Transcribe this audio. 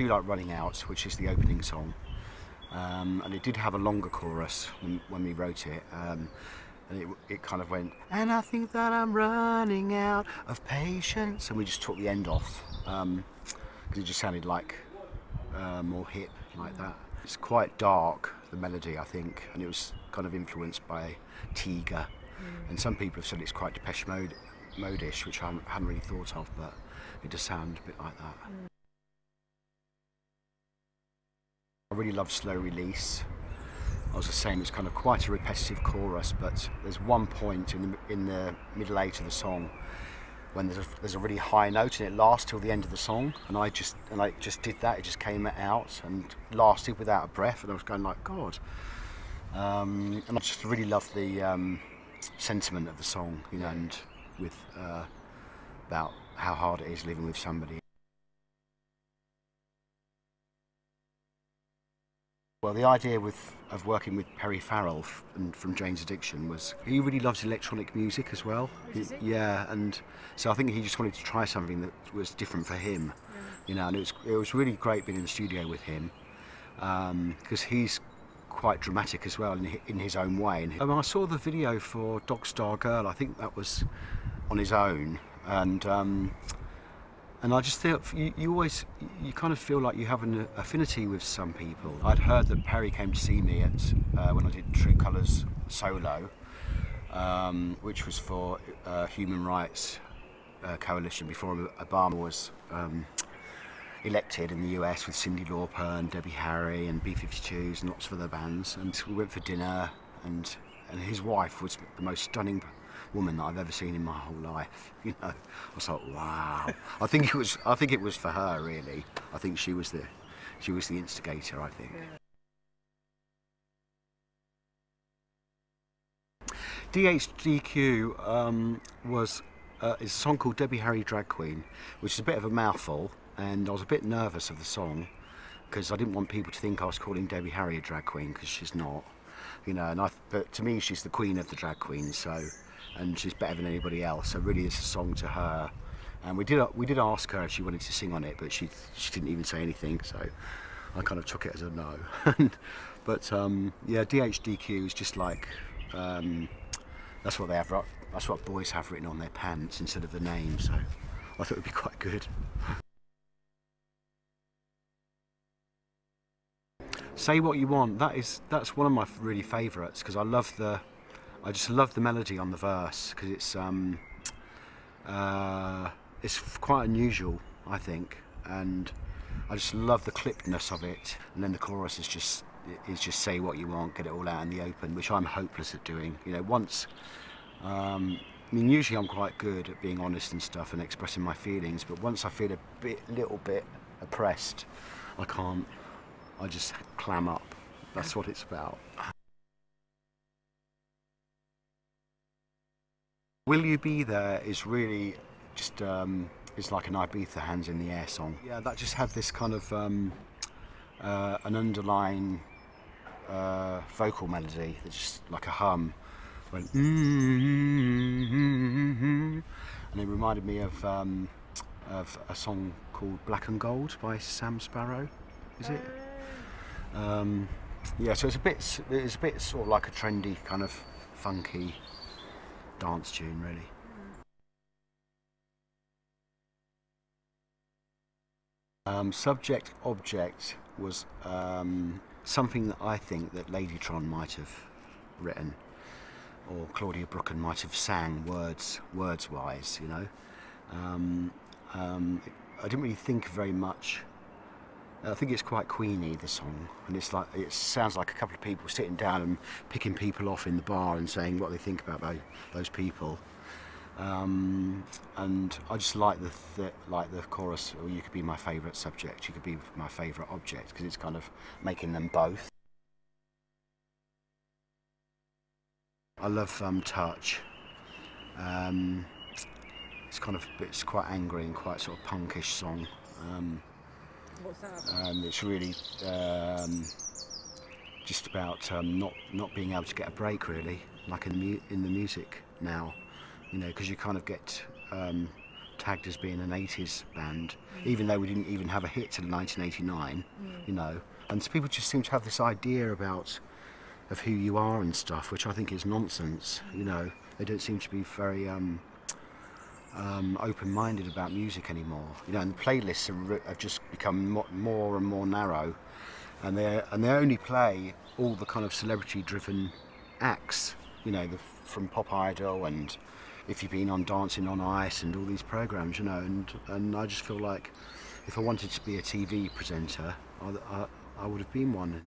do like Running Out, which is the opening song. Um, and it did have a longer chorus when, when we wrote it. Um, and it, it kind of went, and I think that I'm running out of patience. And we just took the end off because um, it just sounded like uh, more hip, like that. It's quite dark, the melody, I think, and it was kind of influenced by Tiga. Mm. And some people have said it's quite Depeche Mode, Mode-ish, which I hadn't really thought of, but it does sound a bit like that. Mm. I really love Slow Release. I was just saying it's kind of quite a repetitive chorus, but there's one point in the, in the middle eight of the song when there's a, there's a really high note and it lasts till the end of the song. And I just and I just did that it just came out and lasted without a breath and I was going like God. Um, and I just really love the um, sentiment of the song you know and with uh, about how hard it is living with somebody Well, the idea with, of working with Perry Farrell and from Jane's Addiction was he really loves electronic music as well. He, yeah, and so I think he just wanted to try something that was different for him, yeah. you know. And it was it was really great being in the studio with him because um, he's quite dramatic as well in, in his own way. And um, I saw the video for Dog Star Girl. I think that was on his own, and um, and I just feel you, you, always you kind of feel like you have an affinity with some people. I'd heard that Perry came to see me at uh, when I did True Colours solo, um, which was for uh, Human Rights uh, Coalition before Obama was um, elected in the US with Cyndi Lauper and Debbie Harry and B52s and lots of other bands. And we went for dinner and and his wife was the most stunning woman that I've ever seen in my whole life. You know, I was like, wow. I think it was. I think it was for her really. I think she was the, she was the instigator. I think. DHDQ um, was uh, is a song called Debbie Harry Drag Queen, which is a bit of a mouthful, and I was a bit nervous of the song because I didn't want people to think I was calling Debbie Harry a drag queen because she's not, you know. And I, but to me, she's the queen of the drag queens, so and she's better than anybody else. So really, it's a song to her. And we did we did ask her if she wanted to sing on it, but she she didn't even say anything. So I kind of took it as a no. but um, yeah, DHDQ is just like um, that's what they have. That's what boys have written on their pants instead of the name. So I thought it would be quite good. Say what you want. That is that's one of my really favourites because I love the I just love the melody on the verse because it's um, uh, it's quite unusual, I think, and I just love the clippedness of it. And then the chorus is just is just say what you want, get it all out in the open, which I'm hopeless at doing. You know, once. Um, I mean, usually I'm quite good at being honest and stuff and expressing my feelings, but once I feel a bit, little bit oppressed, I can't. I just clam up. That's what it's about. Will You Be There is really just, um, it's like an Ibiza Hands in the Air song. Yeah, that just had this kind of, um, uh, an underlying uh, vocal melody that's just like a hum. Went, mm-hmm, and it reminded me of, um, of a song called Black and Gold by Sam Sparro, is it? Um, yeah, so it's a bit, it's a bit sort of like a trendy kind of funky dance tune, really. Um, subject object was um, something that I think that Ladytron might have written, or Claudia Brücken might have sang words words wise. You know, um, um I didn't really think very much I think it's quite Queenie, the song, and it's like it sounds like a couple of people sitting down and picking people off in the bar and saying what they think about those, those people. Um, and I just like the th like the chorus. Or you could be my favourite subject. You could be my favourite object because it's kind of making them both. I love um, touch. Um, it's kind of it's quite angry and quite sort of punkish song. Um, What's that? Um, it's really um, just about um, not not being able to get a break, really, like in the in the music now, you know, because you kind of get um, tagged as being an 80s band, even though we didn't even have a hit till 1989, you know. And so people just seem to have this idea about of who you are and stuff, which I think is nonsense. You know, they don't seem to be very um, um, open-minded about music anymore. You know, and the playlists have, have just become mo- more and more narrow, and they and they only play all the kind of celebrity-driven acts. You know, the, from Pop Idol and if you've been on Dancing on Ice and all these programs, you know, and and I just feel like if I wanted to be a TV presenter, I, I, I would have been one.